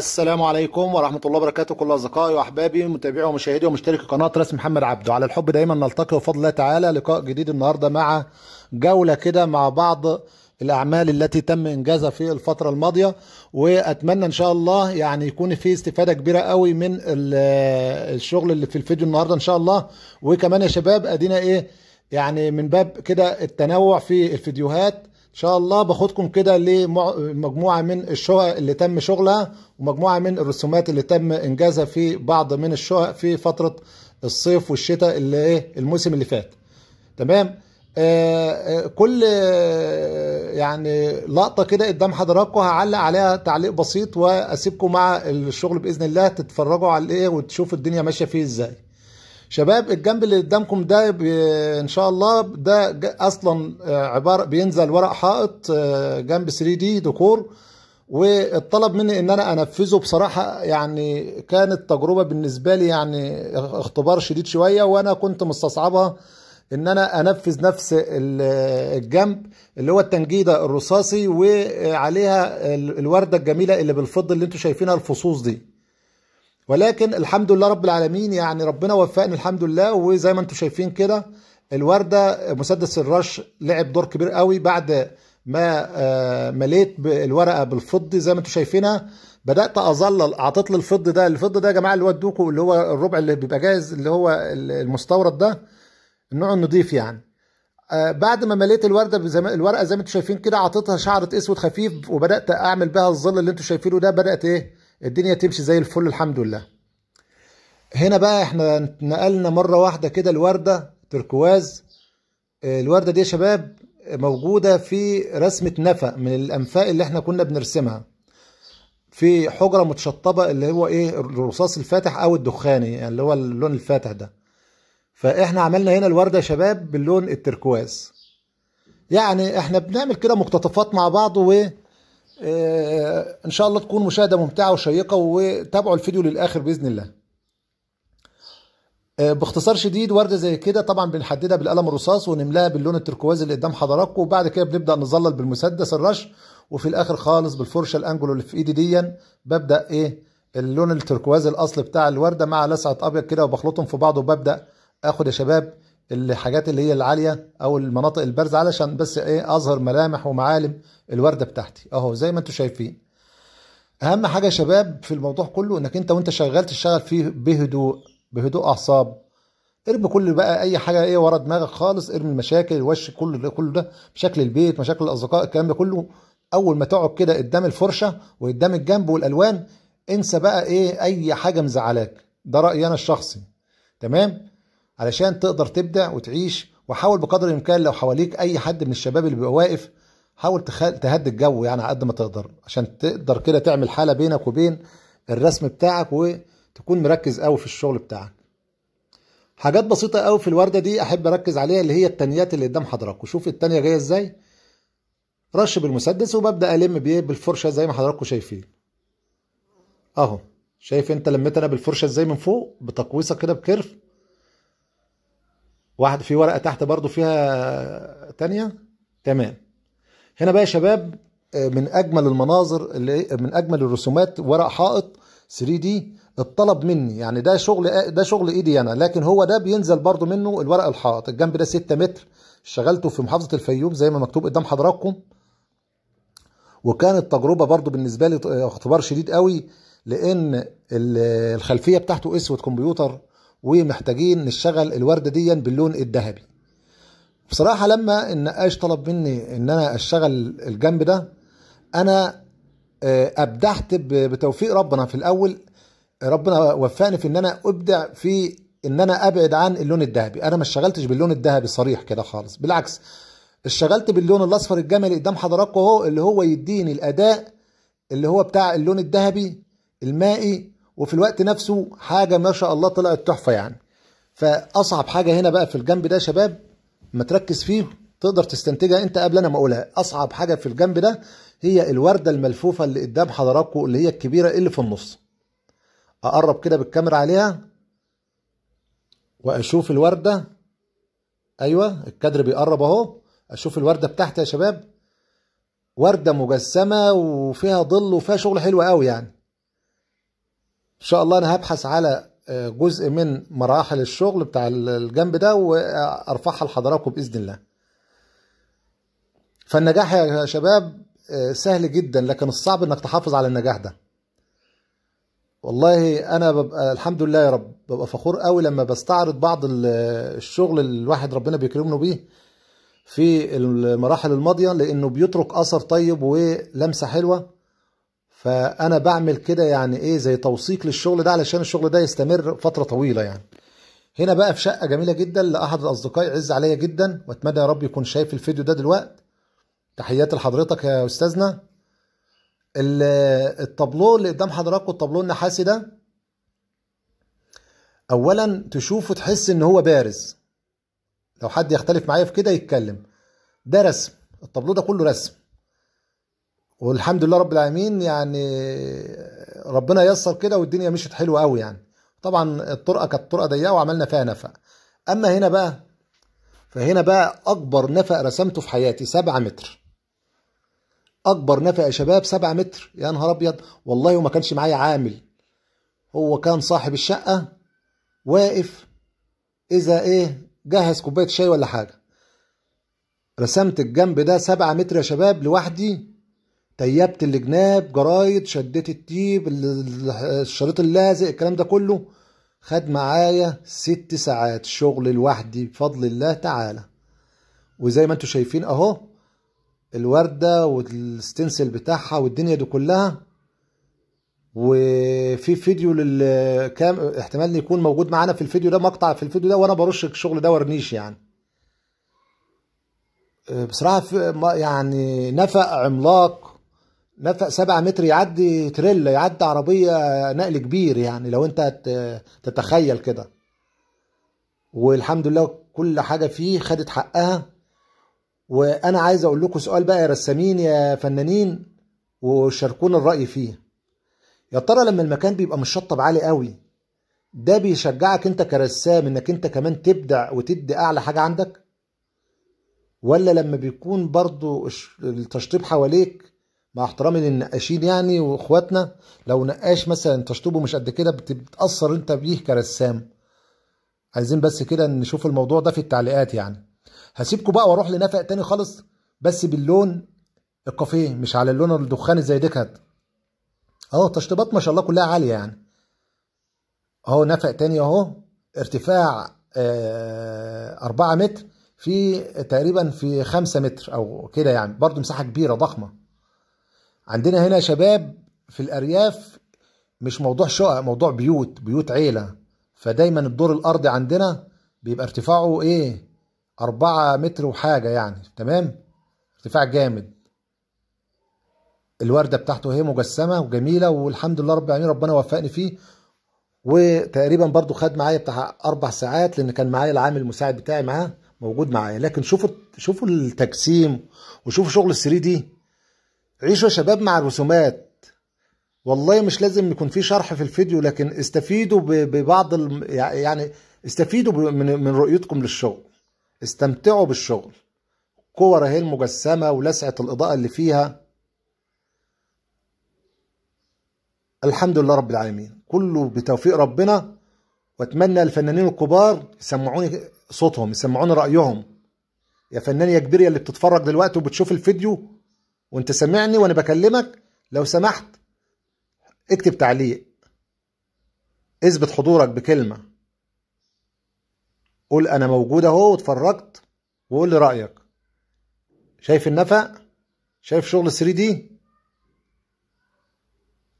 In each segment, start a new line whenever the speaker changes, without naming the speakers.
السلام عليكم ورحمة الله وبركاته. كل أصدقائي وأحبابي متابعي ومشاهدي ومشتركي قناة رسم محمد عبده على الحب دايما نلتقي بفضل الله تعالى لقاء جديد النهاردة مع جولة كده مع بعض الأعمال التي تم إنجازها في الفترة الماضية. وأتمنى إن شاء الله يعني يكون في استفادة كبيرة قوي من ال- الشغل اللي في الفيديو النهاردة إن شاء الله. وكمان يا شباب أدينا إيه؟ يعني من باب كده التنوع في الفيديوهات. إن شاء الله باخدكم كده لمجموعة من الشقق اللي تم شغلها ومجموعة من الرسومات اللي تم إنجازها في بعض من الشقق في فترة الصيف والشتاء اللي إيه الموسم اللي فات. تمام؟ آه آه كل آه يعني لقطة كده قدام حضراتكم هعلق عليها تعليق بسيط وأسيبكم مع الشغل بإذن الله تتفرجوا على الإيه وتشوفوا الدنيا ماشية فيه إزاي. شباب الجنب اللي قدامكم ده إن شاء الله ده أصلا آه، عبارة بينزل ورق حائط آه، جنب 3 دي ديكور. والطلب مني إن أنا أنفذه بصراحة يعني كانت تجربة بالنسبة لي يعني اختبار شديد شوية وأنا كنت مستصعبها إن أنا أنفذ نفس ال- الجنب اللي هو التنجيده الرصاصي وعليها ال- الوردة الجميلة اللي بالفضه اللي أنتم شايفينها الفصوص دي. ولكن الحمد لله رب العالمين يعني ربنا وفقني الحمد لله. وزي ما أنتم شايفين كده الوردة مسدس الرش لعب دور كبير قوي بعد ما آه، مليت الورقة بالفض زي ما أنتم شايفينها. بدأت اظلل أعطيت لي الفض ده. الفض ده يا جماعة اللي هو اللي هو الربع اللي بيبقى جاهز اللي هو المستورد ده النوع النضيف يعني. آه، بعد ما مليت الوردة الورقة زي ما أنتم شايفين كده عطيتها شعرة أسود خفيف وبدأت أعمل بها الظل اللي أنتم شايفينه ده. بدأت إيه؟ الدنيا تمشي زي الفل الحمد لله. هنا بقى إحنا نقلنا مرة واحدة كده الوردة تركواز. الوردة دي يا شباب موجودة في رسمة نفق من الأنفاق اللي إحنا كنا بنرسمها. في حجرة متشطبة اللي هو إيه الرصاص الفاتح أو الدخاني يعني اللي هو اللون الفاتح ده. فاحنا عملنا هنا الوردة يا شباب باللون التركواز. يعني إحنا بنعمل كده مقتطفات مع بعض و إن شاء الله تكون مشاهدة ممتعة وشيقة وتابعوا الفيديو للآخر بإذن الله. آه، باختصار شديد وردة زي كده طبعا بنحددها بالقلم الرصاص ونملاها باللون التركوازي اللي قدام حضراتكم وبعد كده بنبدأ نظلل بالمسدس الرش وفي الآخر خالص بالفرشة الأنجلو اللي في إيدي ديا ببدأ إيه؟ اللون التركوازي الأصل بتاع الوردة مع لسعة أبيض كده وبخلطهم في بعض وببدأ آخد يا شباب الحاجات اللي هي العالية أو المناطق البارزة علشان بس إيه أظهر ملامح ومعالم الوردة بتاعتي. أهو زي ما أنتم شايفين. أهم حاجة يا شباب في الموضوع كله إنك أنت وأنت شغال تشتغل فيه بهدوء بهدوء أعصاب. ارمي كل بقى أي حاجة إيه ورا دماغك خالص ارمي المشاكل الوش كله ده كله ده مشاكل البيت مشاكل الأصدقاء الكلام ده كله. أول ما تقعد كده قدام الفرشة وقدام الجنب والألوان انسى بقى إيه أي حاجة مزعلاك. ده رأيي أنا الشخصي. تمام؟ علشان تقدر تبدع وتعيش وحاول بقدر الإمكان لو حواليك أي حد من الشباب اللي بيبقى واقف حاول تهدي الجو يعني على قد ما تقدر عشان تقدر كده تعمل حالة بينك وبين الرسم بتاعك وتكون مركز قوي في الشغل بتاعك. حاجات بسيطة قوي في الوردة دي أحب أركز عليها اللي هي التنيات اللي قدام حضراتكم شوف التانية جاية إزاي. رش بالمسدس وببدأ ألم بيه بالفرشة زي ما حضراتكم شايفين. أهو. شايف أنت لميت أنا بالفرشة إزاي من فوق؟ بتقويصة كده بكرف واحد في ورقة تحت برضو فيها تانية؟ تمام. هنا بقى يا شباب آه، من أجمل المناظر اللي من أجمل الرسومات ورق حائط 3 دي الطلب مني. يعني ده شغل ده شغل إيدي أنا لكن هو ده بينزل برضو منه الورق الحائط. الجنب ده 6 متر اشتغلته في محافظة الفيوم زي ما مكتوب قدام حضراتكم. وكانت تجربة برضو بالنسبة لي آه، اختبار شديد قوي لأن ال- الخلفية بتاعته أسود كمبيوتر ومحتاجين نشتغل الوردة دي باللون الذهبي. بصراحة لما النقاش طلب مني إن أنا أشتغل الجنب ده أنا آه، أبدعت بتوفيق ربنا في الأول. ربنا وفقني في إن أنا أبدع في إن أنا أبعد عن اللون الذهبي. أنا ما اشتغلتش باللون الذهبي صريح كده خالص. بالعكس اشتغلت باللون الأصفر الجملي قدام حضراتكم أهو اللي هو يديني الأداء اللي هو بتاع اللون الذهبي المائي وفي الوقت نفسه حاجة ما شاء الله طلعت تحفة يعني. فأصعب حاجة هنا بقى في الجنب ده شباب ما تركز فيه تقدر تستنتجها انت قبل أنا ما اقولها. أصعب حاجة في الجنب ده هي الوردة الملفوفة اللي قدام حضراتكم اللي هي الكبيرة اللي في النص. أقرب كده بالكاميرا عليها وأشوف الوردة. أيوه الكادر بيقرب أهو. أشوف الوردة بتاعتي يا شباب. وردة مجسمة وفيها ظل وفيها شغل حلو قوي يعني. شاء الله أنا هبحث على آه، جزء من مراحل الشغل بتاع الجنب ده وأرفعها لحضراتكم بإذن الله. فالنجاح يا شباب آه، سهل جدا لكن الصعب إنك تحافظ على النجاح ده. والله أنا ببقى الحمد لله يا رب ببقى فخور قوي لما بستعرض بعض ال- الشغل اللي الواحد ربنا بيكرمه بيه في المراحل الماضية لأنه بيترك أثر طيب ولمسة حلوة. فأنا بعمل كده يعني إيه زي توثيق للشغل ده علشان الشغل ده يستمر فترة طويلة يعني. هنا بقى في شقة جميلة جدا لأحد الأصدقاء يعز عليا جدا وأتمنى يا رب يكون شايف الفيديو ده دلوقتي تحياتي لحضرتك يا أستاذنا. ال- التابلوه اللي قدام حضراتكم التابلوه النحاسي ده اولا تشوفه تحس إن هو بارز. لو حد يختلف معايا في كده يتكلم. ده رسم. الطابلو ده كله رسم. والحمد لله رب العالمين يعني ربنا يسر كده والدنيا مشت حلوة قوي يعني. طبعا الطرقة كانت طرقة ضيقة وعملنا فيها نفق. أما هنا بقى فهنا بقى أكبر نفق رسمته في حياتي سبعة متر. أكبر نفق يا شباب سبعة متر. يا نهار أبيض والله وما كانش معايا عامل. هو كان صاحب الشقة واقف إذا إيه جهز كوباية شاي ولا حاجة. رسمت الجنب ده سبعة متر يا شباب لوحدي. tapeت الجناب جرايد شديت ال tape ال- الشريط اللازق الكلام ده كله خد معايا ست ساعات شغل لوحدي بفضل الله تعالى. وزي ما أنتم شايفين اهو الوردة وال stencil بتاعها والدنيا دي كلها. وفي فيديو للكام احتمال يكون موجود معانا في الفيديو ده مقطع في الفيديو ده وأنا برش الشغل ده ورنيش يعني. بصراحة يعني نفق عملاق نفق سبعة متر يعدي تريلا يعدي عربية نقل كبير يعني لو انت تتخيل كده. والحمد لله كل حاجة فيه خدت حقها. وأنا عايز أقول لكم سؤال بقى يا رسامين يا فنانين وشاركونا الرأي فيه. يا ترى لما المكان بيبقى مشطب عالي قوي ده بيشجعك انت كرسام انك انت كمان تبدع وتدي أعلى حاجة عندك؟ ولا لما بيكون برضو التشطيب حواليك مع احترامي للنقاشين يعني واخواتنا لو نقاش مثلا تشطيبه مش قد كده بت- بتأثر انت بيه كرسام. عايزين بس كده نشوف الموضوع ده في التعليقات يعني. هسيبكم بقى وأروح لنفق تاني خالص بس باللون الكافيه مش على اللون الدخاني زي دي اهو التشطيبات ما شاء الله كلها عالية يعني. اهو نفق تاني اهو ارتفاع آه، أربعة متر في تقريبا في خمسة متر أو كده يعني. برضو مساحة كبيرة ضخمة. عندنا هنا شباب في الأرياف مش موضوع شقق موضوع بيوت بيوت عيلة. فدايما الدور الأرضي عندنا بيبقى ارتفاعه إيه؟ أربعة متر وحاجة يعني تمام؟ ارتفاع جامد. الوردة بتاعته هي مجسمة وجميلة والحمد لله رب العالمين ربنا وفقني فيه. وتقريبا برضو خد معايا بتاع أربع ساعات لأن كان معايا العامل المساعد بتاعي معاه موجود معايا. لكن شوفوا شوفوا التجسيم وشوفوا شغل ال 3 دي عيشوا يا شباب مع الرسومات. والله مش لازم يكون في شرح في الفيديو لكن استفيدوا ببعض الم... يعني استفيدوا من رؤيتكم للشغل. استمتعوا بالشغل. كور اهي المجسمة ولسعة الإضاءة اللي فيها. الحمد لله رب العالمين. كله بتوفيق ربنا. وأتمنى الفنانين الكبار يسمعوني صوتهم يسمعوني رأيهم. يا فنان يا كبير يا اللي بتتفرج دلوقتي وبتشوف الفيديو وانت سامعني وأنا بكلمك لو سمحت اكتب تعليق. اثبت حضورك بكلمة. قول أنا موجود أهو واتفرجت وقول لي رأيك. شايف النفق؟ شايف شغل 3 دي؟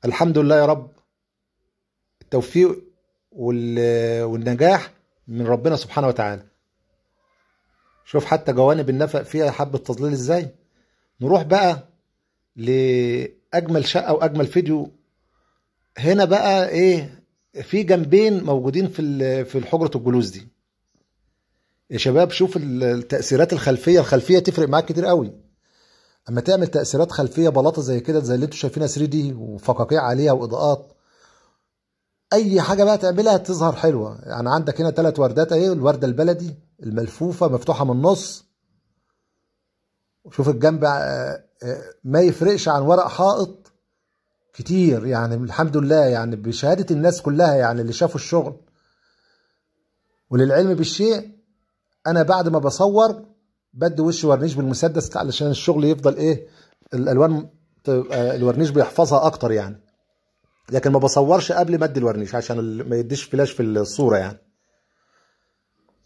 الحمد لله يا رب. التوفيق وال- والنجاح من ربنا سبحانه وتعالى. شوف حتى جوانب النفق فيها حبة تظليل إزاي؟ نروح بقى لأجمل شقة وأجمل فيديو. هنا بقى إيه في جنبين موجودين في في حجرة الجلوس دي. يا شباب شوف ال- التأثيرات الخلفية. الخلفية تفرق معاك كتير قوي. أما تعمل تأثيرات خلفية بلاطة زي كده زي اللي أنتوا شايفينها 3 دي وفقاقيع عليها وإضاءات أي حاجة بقى تعملها تظهر حلوة. يعني عندك هنا ثلاث وردات أهي الوردة البلدي الملفوفة مفتوحة من النص وشوف الجنب آه، آه، ما يفرقش عن ورق حائط كتير يعني الحمد لله يعني بشهادة الناس كلها يعني اللي شافوا الشغل وللعلم بالشيء أنا بعد ما بصور بدي وش ورنيش بالمسدس علشان الشغل يفضل إيه الألوان تبقى الورنيش بيحفظها أكتر يعني. لكن ما بصورش قبل ما أدي الورنيش عشان ما يديش فلاش في الصورة يعني.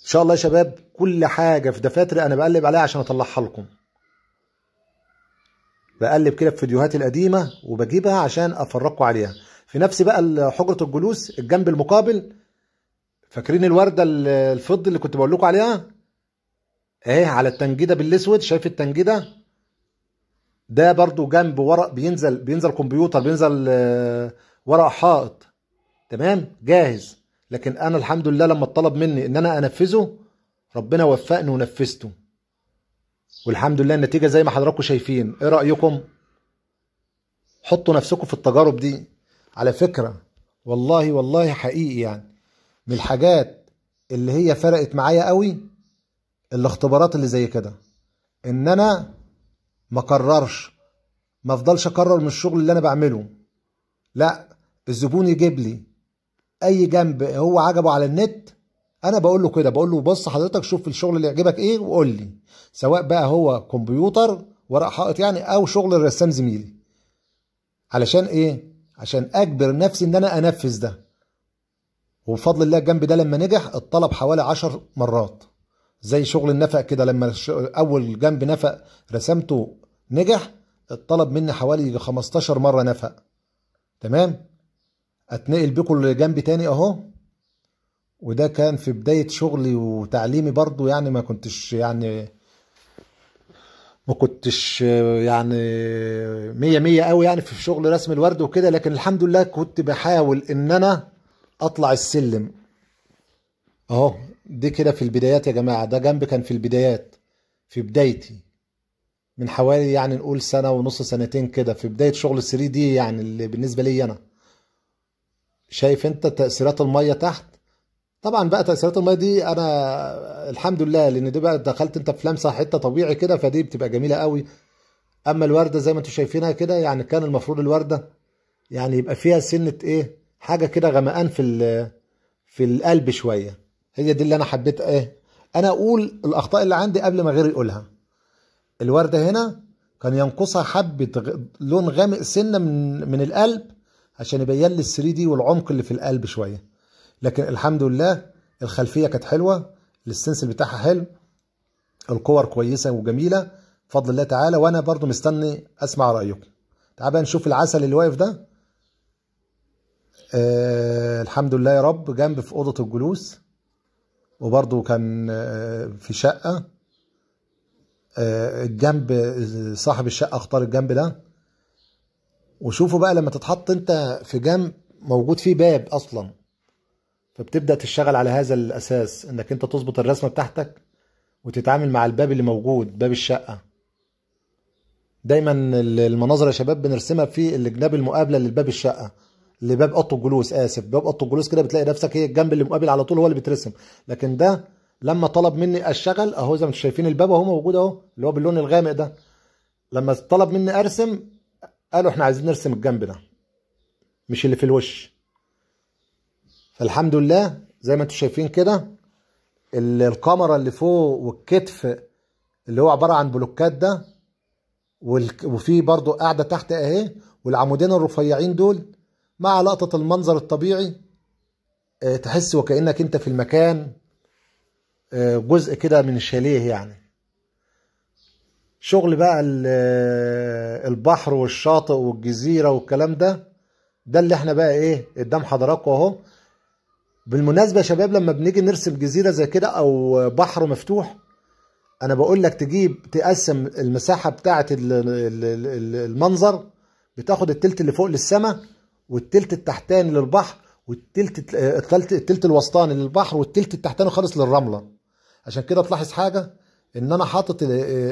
إن شاء الله يا شباب كل حاجة في دفاتري أنا بقلب عليها عشان أطلعها لكم. بقلب كده في فيديوهاتي القديمة وبجيبها عشان افرجكم عليها. في نفس بقى حجرة الجلوس الجنب المقابل فاكرين الوردة ال- الفضي اللي كنت بقول لكم عليها؟ اهي على التنجيدة بالأسود شايف التنجيدة؟ ده برضو جنب ورق بينزل بينزل كمبيوتر بينزل آه، ورق حائط. تمام؟ جاهز. لكن أنا الحمد لله لما اتطلب مني إن أنا أنفذه ربنا وفقني ونفذته. والحمد لله النتيجة زي ما حضراتكم شايفين. إيه رأيكم؟ حطوا نفسكم في التجارب دي. على فكرة والله والله حقيقي يعني من الحاجات اللي هي فرقت معايا قوي الاختبارات اللي زي كده. إن أنا ما اكررش ما أفضلش أكرر من الشغل اللي أنا بعمله. لا الزبون يجيب لي أي جنب هو عجبه على النت أنا بقول له كده بقول له بص حضرتك شوف الشغل اللي يعجبك إيه وقول لي سواء بقى هو كمبيوتر ورق حائط يعني أو شغل الرسام زميلي. علشان إيه؟ عشان أجبر نفسي إن أنا أنفذ ده. وبفضل الله الجنب ده لما نجح اتطلب حوالي عشر مرات. زي شغل النفق كده لما أول جنب نفق رسمته نجح اتطلب مني حوالي 15 مرة نفق. تمام؟ أتنقل بكم لجنب تاني أهو. وده كان في بداية شغلي وتعليمي برضو يعني ما كنتش يعني ما كنتش يعني مية مية قوي يعني في شغل رسم الورد وكده لكن الحمد لله كنت بحاول إن أنا أطلع السلم. أهو دي كده في البدايات يا جماعة ده جنب كان في البدايات في بدايتي. من حوالي يعني نقول سنة ونص سنتين كده في بداية شغل 3 دي يعني اللي بالنسبة لي أنا. شايف أنت تأثيرات المية تحت؟ طبعا بقى تأثيرات المية دي أنا الحمد لله لأن دي بقى دخلت أنت في لمسة حتة طبيعي كده فدي بتبقى جميلة قوي. أما الوردة زي ما أنتم شايفينها كده يعني كان المفروض الوردة يعني يبقى فيها سنة إيه حاجة كده غمقان في في القلب شوية. هي دي اللي أنا حبيت إيه أنا أقول الأخطاء اللي عندي قبل ما غيري يقولها. الوردة هنا كان ينقصها حبة غ- لون غامق سنة من من القلب عشان يبين لي ال 3 دي والعمق اللي في القلب شوية. لكن الحمد لله الخلفية كانت حلوة الستنسل بتاعها حلو الكور كويسة وجميلة. بفضل الله تعالى وأنا برضو مستني أسمع رأيكم. تعال بقى نشوف العسل اللي واقف ده. آه الحمد لله يا رب جنب في أوضة الجلوس. وبرضو كان آه في شقة. آه الجنب صاحب الشقة اختار الجنب ده. وشوفوا بقى لما تتحط انت في جنب موجود فيه باب أصلا. فبتبدأ تشتغل على هذا الأساس إنك أنت تظبط الرسمة بتاعتك وتتعامل مع الباب اللي موجود باب الشقة. دايما المناظر يا شباب بنرسمها في الجناب المقابلة للباب الشقة لباب أوضة الجلوس آسف. باب أوضة الجلوس كده بتلاقي نفسك إيه الجنب اللي مقابل على طول هو اللي بيترسم. لكن ده لما طلب مني أشتغل أهو زي ما أنتم شايفين الباب أهو موجود أهو اللي هو باللون الغامق ده. لما طلب مني أرسم قالوا إحنا عايزين نرسم الجنب ده مش اللي في الوش. فالحمد لله زي ما أنتم شايفين كده ال- الكاميرا اللي فوق والكتف اللي هو عبارة عن بلوكات ده وفي برضو قاعدة تحت اهي والعمودين الرفيعين دول مع لقطة المنظر الطبيعي. آه، تحس وكأنك انت في المكان آه، جزء كده من الشاليه يعني. شغل بقى آه، البحر والشاطئ والجزيرة والكلام ده ده اللي إحنا بقى إيه قدام حضراتكم اهو. بالمناسبة يا شباب لما بنيجي نرسم جزيرة زي كده أو بحر مفتوح أنا بقول لك تجيب تقسم المساحة بتاعة ال- ال- ال- المنظر بتاخد التلت اللي فوق للسماء والتلت التحتاني للبحر والتلت التلت, التلت الوسطاني للبحر والتلت التحتاني خالص للرملة. عشان كده تلاحظ حاجة إن أنا حاطط ال-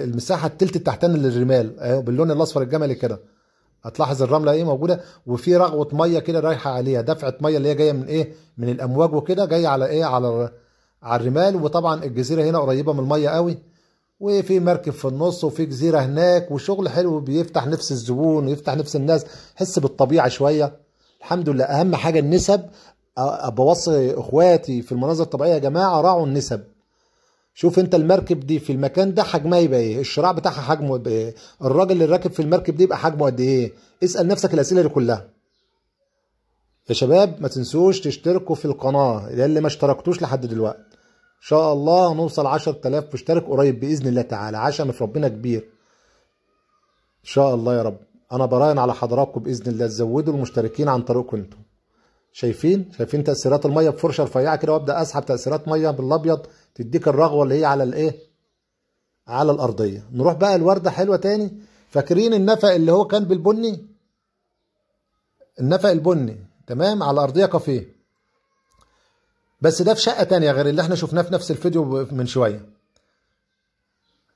المساحة التلت التحتاني للرمال أهو باللون الأصفر الجملي كده. هتلاحظ الرملة إيه موجودة؟ وفي رغوة مية كده رايحة عليها دفعة مية اللي هي جاية من إيه؟ من الأمواج وكده جاية على إيه؟ على على الرمال. وطبعا الجزيرة هنا قريبة من المية قوي. وفي مركب في النص وفي جزيرة هناك وشغل حلو بيفتح نفس الزبون ويفتح نفس الناس. حس بالطبيعة شوية. الحمد لله. أهم حاجة النسب. بوصي إخواتي في المناظر الطبيعية يا جماعة راعوا النسب. شوف انت المركب دي في المكان ده حجمها يبقى إيه؟ الشراع بتاعها حجمه يبقى إيه؟ الراجل اللي راكب في المركب دي يبقى حجمه قد إيه؟ اسأل نفسك الأسئلة دي كلها. يا شباب ما تنسوش تشتركوا في القناة اللي ما اشتركتوش لحد دلوقتي. إن شاء الله نوصل 10000 مشترك قريب بإذن الله تعالى عشم في ربنا كبير. إن شاء الله يا رب. أنا براهن على حضراتكم بإذن الله تزودوا المشتركين عن طريقكم أنتم شايفين؟ شايفين تأثيرات المية بفرشة رفيعة كده وأبدأ أسحب تأثيرات مية بالأبيض تديك الرغوة اللي هي على الإيه؟ على الأرضية. نروح بقى الورده حلوة تاني. فاكرين النفق اللي هو كان بالبني؟ النفق البني. تمام؟ على أرضية كافيه. بس ده في شقة تانية غير اللي إحنا شفناه في نفس الفيديو من شوية.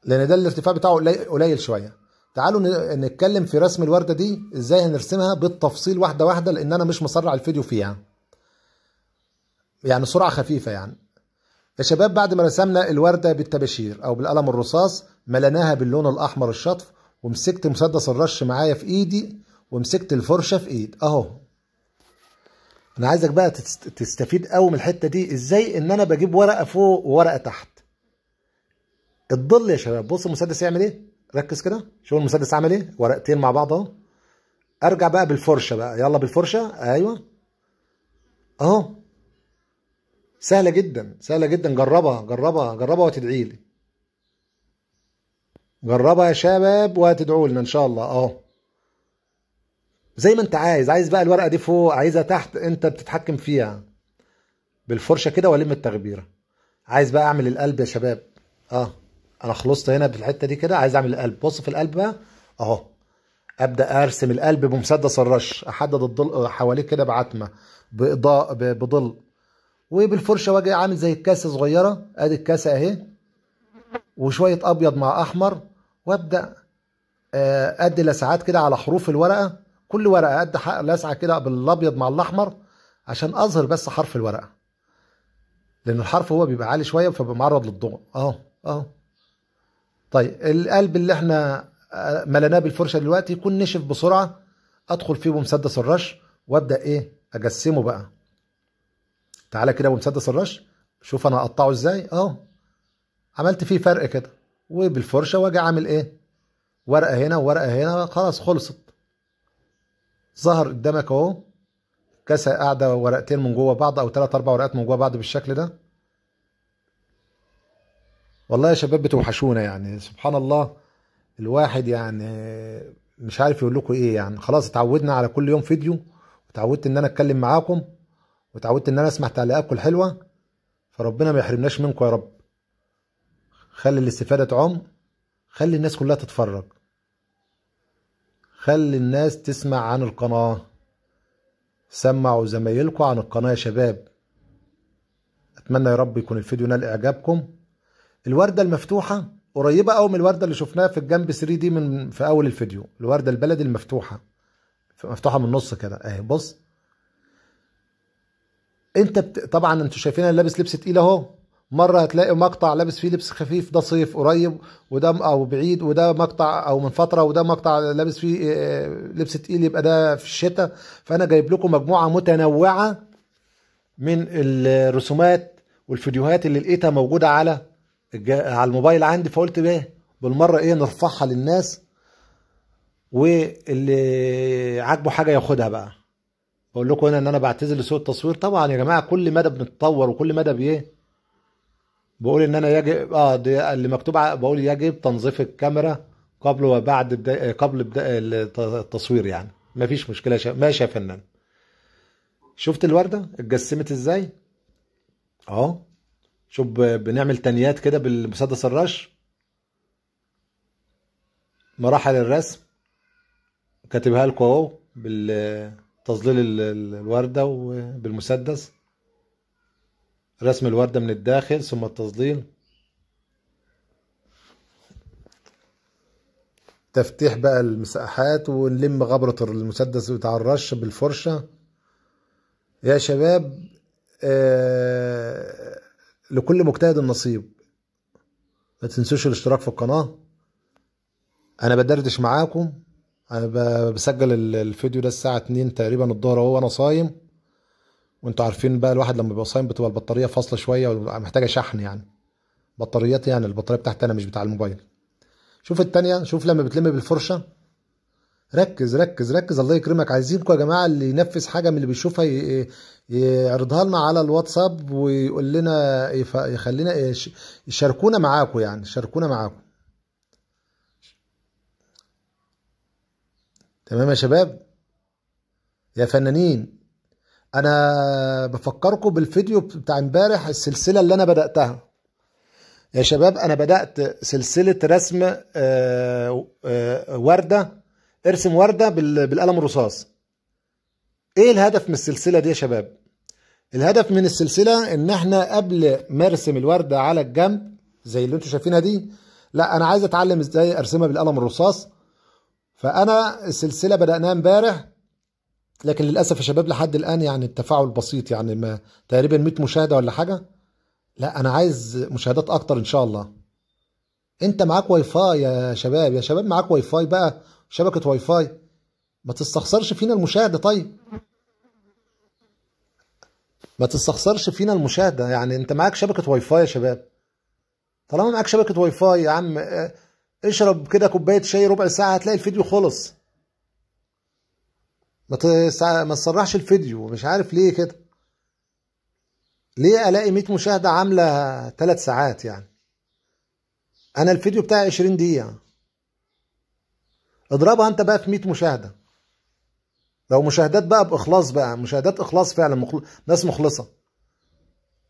لأن ده الارتفاع بتاعه قليل شوية. تعالوا نتكلم في رسم الوردة دي إزاي هنرسمها بالتفصيل واحدة واحدة لأن أنا مش مسرع الفيديو فيها يعني. سرعة خفيفة يعني. يا شباب بعد ما رسمنا الوردة بالطباشير أو بالقلم الرصاص مليناها باللون الأحمر الشطف ومسكت مسدس الرش معايا في إيدي ومسكت الفرشة في إيد. أهو. أنا عايزك بقى تستفيد قوي من الحتة دي. إزاي إن أنا بجيب ورقة فوق وورقة تحت؟ الظل يا شباب. بص المسدس يعمل إيه؟ ركز كده. شوف المسدس عمل إيه. ورقتين مع بعض اهو. ارجع بقى بالفرشة بقى. يلا بالفرشة. أيوه. اهو. سهلة جدا. سهلة جدا. جربها. جربها. جربها وتدعي لي. جربها يا شباب وهتدعوا لنا إن شاء الله. اهو. زي ما انت عايز. عايز بقى الورقة دي فوق. عايزها تحت. انت بتتحكم فيها. بالفرشة كده والم التغبيرة. عايز بقى اعمل القلب يا شباب. آه. أنا خلصت هنا في الحته دي كده عايز اعمل القلب. بص في القلب بقى اهو. ابدا ارسم القلب بمسدس الرش احدد الضل حواليه كده بعتمة بإضاءة بظل. وبالفرشة واجي عامل زي الكاسة صغيرة ادي الكاسة اهي. وشوية أبيض مع أحمر وأبدأ أدي لسعات كده على حروف الورقة. كل ورقة أدي لسعة كده بالأبيض مع الأحمر عشان أظهر بس حرف الورقة. لأن الحرف هو بيبقى عالي شوية فبيبقى معرض للضوء. أهو أهو. طيب القلب اللي إحنا مليناه بالفرشة دلوقتي يكون نشف بسرعة ادخل فيه بمسدس الرش وابدأ إيه؟ اجسمه بقى. تعالى كده بمسدس الرش شوف أنا هقطعه إزاي. اهو عملت فيه فرق كده وبالفرشة واجي عامل إيه؟ ورقة هنا وورقة هنا خلاص خلصت. ظهر قدامك اهو كاسة قاعدة ورقتين من جوه بعض أو ثلاث أربع ورقات من جوه بعض بالشكل ده. والله يا شباب بتوحشونا يعني. سبحان الله الواحد يعني مش عارف يقول لكم إيه يعني. خلاص اتعودنا على كل يوم فيديو وتعودت إن أنا أتكلم معاكم وتعودت إن أنا أسمع تعليقاتكم الحلوة فربنا ما يحرمناش منكم يا رب. خلي الاستفادة تعم خلي الناس كلها تتفرج. خلي الناس تسمع عن القناة. سمعوا زمايلكم عن القناة يا شباب. أتمنى يا رب يكون الفيديو نال إعجابكم. الوردة المفتوحة قريبة قوي من الوردة اللي شفناها في الجنب 3 دي من في أول الفيديو الوردة البلدي المفتوحة. مفتوحة من النص كده أهي بص. أنت بت... طبعا أنتوا شايفين أنا لابس لبس تقيل أهو. مرة هتلاقي مقطع لابس فيه لبس خفيف ده صيف قريب وده أو بعيد وده مقطع أو من فترة وده مقطع لابس فيه لبس تقيل يبقى ده في الشتاء. فأنا جايب لكم مجموعة متنوعة من الرسومات والفيديوهات اللي لقيتها موجودة على على الموبايل عندي فقلت إيه بالمرة إيه نرفعها للناس واللي عاجبه حاجة ياخدها بقى. بقول لكم هنا إن أنا بعتذر لسوء التصوير. طبعا يا جماعة كل مدى بنتطور وكل مدى بإيه؟ بقول إن أنا يجب آه دي اللي مكتوب بقول يجب تنظيف الكاميرا قبل وبعد بداية قبل بداية التصوير يعني. مفيش مشكلة شا... ماشي يا فنان. شفت الوردة؟ اتجسمت إزاي؟ أهو. شوف بنعمل تنيات كده بالمسدس الرش مراحل الرسم كاتبها لكم أهو بالتظليل الوردة وبالمسدس. رسم الوردة من الداخل ثم التظليل. تفتيح بقى المساحات ونلم غبرة المسدس بتاع الرش بالفرشة. يا شباب آه لكل مجتهد النصيب. ما تنسوش الاشتراك في القناة. أنا بدردش معاكم. أنا بسجل ال- الفيديو ده الساعة 2 تقريبا الظهر اهو وأنا صايم. وأنتوا عارفين بقى الواحد لما بيبقى صايم بتبقى البطارية فاصلة شوية ومحتاجة شحن يعني. بطاريات يعني البطارية بتاعتي أنا مش بتاع الموبايل. شوف التانية شوف لما بتلم بالفرشة. ركز ركز ركز. الله يكرمك. عايزينكم يا جماعة اللي ينفذ حاجة من اللي بيشوفها يعرضها لنا على الواتساب ويقول لنا يخلينا يش- يشاركونا معاكم يعني. شاركونا معاكم. تمام يا شباب؟ يا فنانين أنا بفكركم بالفيديو بتاع امبارح السلسلة اللي أنا بدأتها. يا شباب أنا بدأت سلسلة رسم آه، آه، وردة ارسم بال- بالقلم الرصاص. إيه الهدف من السلسلة دي يا شباب؟ الهدف من السلسلة ان إحنا قبل ما ارسم الوردة على الجنب زي اللي أنتوا شايفينها دي لا أنا عايز اتعلم إزاي ارسمها بالقلم الرصاص. فانا السلسلة بدأناها امبارح لكن للأسف يا شباب لحد الآن يعني التفاعل بسيط يعني ما تقريبا 100 مشاهدة ولا حاجة. لا أنا عايز مشاهدات أكتر إن شاء الله. انت معاك واي فاي يا شباب؟ يا شباب معاك واي فاي بقى شبكة واي فاي. ما تستخسرش فينا المشاهدة طيب. ما تستخسرش فينا المشاهدة يعني انت معاك شبكة واي فاي يا شباب. طالما معاك شبكة واي فاي يا عم آه، اشرب كده كوباية شاي ربع ساعة هتلاقي الفيديو خلص. ما تسع... ما تسرعش الفيديو مش عارف ليه كده. ليه ألاقي 100 مشاهدة عاملة 3 ساعات يعني؟ أنا الفيديو بتاعي 20 دقيقة. اضربها انت بقى في 100 مشاهدة. لو مشاهدات بقى بإخلاص بقى مشاهدات إخلاص فعلا مخل... ناس مخلصة.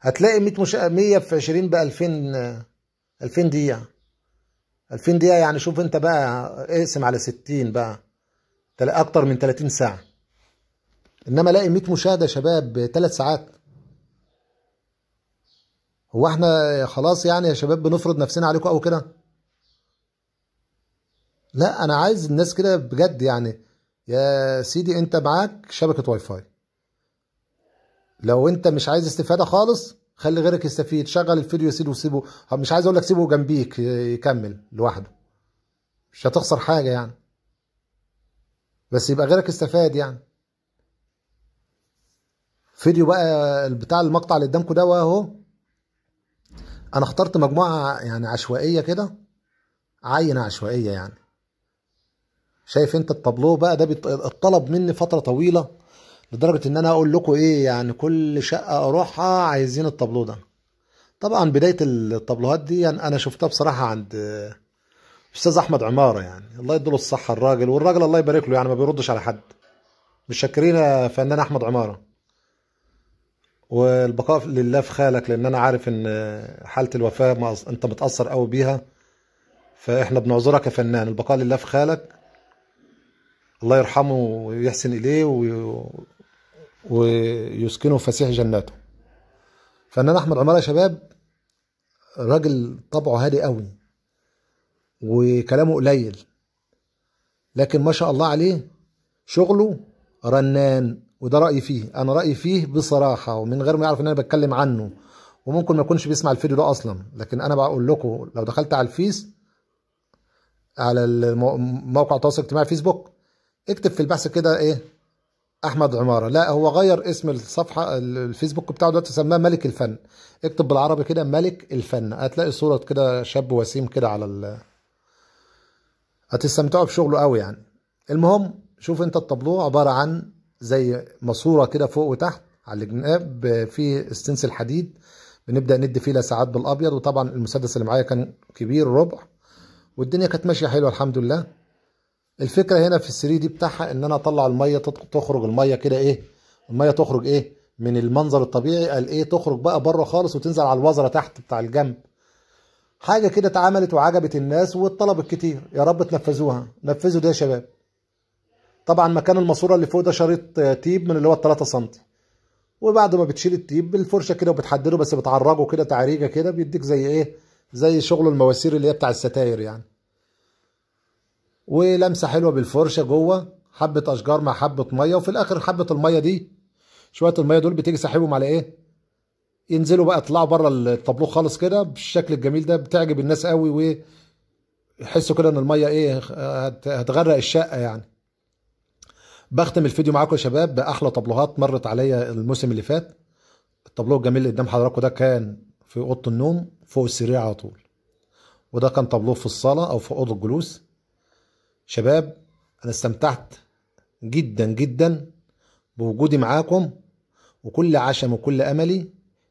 هتلاقي 100 مشا... 100 في 20 بقى 2000 2000 دقيقة. 2000 دقيقة يعني شوف انت بقى اقسم على 60 بقى. أكتر من 30 ساعة. إنما ألاقي 100 مشاهدة يا شباب بثلاث ساعات. هو إحنا خلاص يعني يا شباب بنفرض نفسنا عليكم أو كده؟ لا أنا عايز الناس كده بجد يعني يا سيدي أنت معاك شبكة واي فاي. لو أنت مش عايز استفادة خالص خلي غيرك يستفيد. شغل الفيديو يا سيدي وسيبه مش عايز أقول لك سيبه جنبيك يكمل لوحده. مش هتخسر حاجة يعني. بس يبقى غيرك استفاد يعني. فيديو بقى بتاع المقطع اللي قدامكم ده أهو. أنا اخترت مجموعة يعني عشوائية كده. عينة عشوائية يعني. شايف انت التابلو بقى ده اتطلب مني فترة طويلة لدرجة ان أنا أقول لكم إيه يعني كل شقة اروحها عايزين التابلو ده. طبعا بداية التابلوهات دي يعني أنا شفتها بصراحة عند أستاذ أحمد عمارة يعني. الله يديله الصحة الراجل والراجل الله يبارك له يعني ما بيردش على حد. مش شاكرين يا فنان أحمد عمارة. والبقاء لله في خالك لأن أنا عارف إن ما أص- أنت متأثر قوي بيها. فإحنا بنعذرك يا فنان. البقاء لله في خالك. الله يرحمه ويحسن إليه وي... ويسكنه فسيح جناته. فنان احمد عمارة يا شباب راجل طبعه هادي قوي وكلامه قليل لكن ما شاء الله عليه شغله رنان وده رأيي فيه. أنا رأيي فيه بصراحة ومن غير ما يعرف إن أنا بتكلم عنه وممكن ما يكونش بيسمع الفيديو ده أصلا. لكن أنا بقول لكم لو دخلت على الفيس على موقع التواصل الاجتماعي فيسبوك اكتب في البحث كده إيه؟ أحمد عمارة. لا هو غير اسم الصفحة الفيسبوك بتاعه دلوقتي سماه ملك الفن. اكتب بالعربي كده ملك الفن. هتلاقي صورة كده شاب وسيم كده على ال هتستمتعوا بشغله قوي يعني. المهم شوف انت الطابلوه عبارة عن زي ماسورة كده فوق وتحت على الجناب فيه استنسل حديد بنبدأ ندي فيه لساعات بالأبيض. وطبعا المسدس اللي معايا كان كبير ربع. والدنيا كانت ماشية حلوة الحمد لله. الفكرة هنا في الثري دي بتاعها إن أنا أطلع المية تط- تخرج المية كده إيه المية تخرج إيه من المنظر الطبيعي قال إيه تخرج بقى بره خالص وتنزل على الوزرة تحت بتاع الجنب. حاجة كده اتعملت وعجبت الناس واتطلبت كتير يا رب تنفذوها. نفذوا ده يا شباب. طبعا مكان الماسورة اللي فوق ده شريط tape من اللي هو 3 سم وبعد ما بتشيل ال tape بالفرشة كده وبتحدده بس بتعرجه كده تعريجة كده بيديك زي إيه زي شغل المواسير اللي هي بتاع الستاير يعني. ولمسة حلوة بالفرشة جوه حبة أشجار مع حبة مية وفي الآخر حبة المية دي شوية المية دول بتيجي ساحبهم على إيه؟ ينزلوا بقى يطلعوا بره الطابلوه خالص كده بالشكل الجميل ده بتعجب الناس قوي ويحسوا كده إن المية إيه هت- هتغرق الشقة يعني. بختم الفيديو معاكم يا شباب بأحلى طابلوهات مرت عليا الموسم اللي فات. الطابلوه الجميل اللي قدام حضراتكم ده كان في أوضة النوم فوق السرير على طول. وده كان طابلوه في الصالة أو في أوضة الجلوس. شباب أنا استمتعت جدا جدا بوجودي معاكم وكل عشم وكل أملي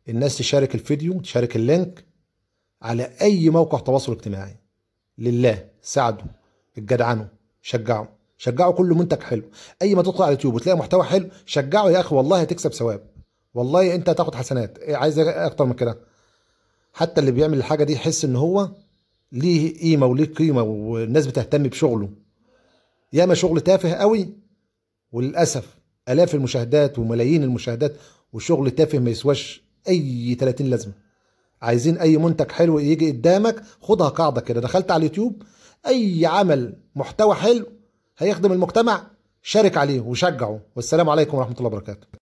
الناس تشارك الفيديو تشارك اللينك على أي موقع تواصل اجتماعي. لله ساعدوا الجدعنوا شجعوا. شجعوا كل منتج حلو. أي ما تدخل على اليوتيوب وتلاقي محتوى حلو شجعه يا أخي والله هتكسب ثواب. والله أنت هتاخد حسنات. إيه عايز أكتر من كده؟ حتى اللي بيعمل الحاجة دي يحس إن هو ليه قيمة وليه قيمة والناس بتهتم بشغله. ياما شغل تافه قوي. وللأسف آلاف المشاهدات وملايين المشاهدات وشغل تافه ما يسواش أي 30 لازمة. عايزين أي منتج حلو يجي قدامك خدها قاعدة كده. دخلت على اليوتيوب أي عمل محتوى حلو هيخدم المجتمع شارك عليه وشجعه. والسلام عليكم ورحمة الله وبركاته.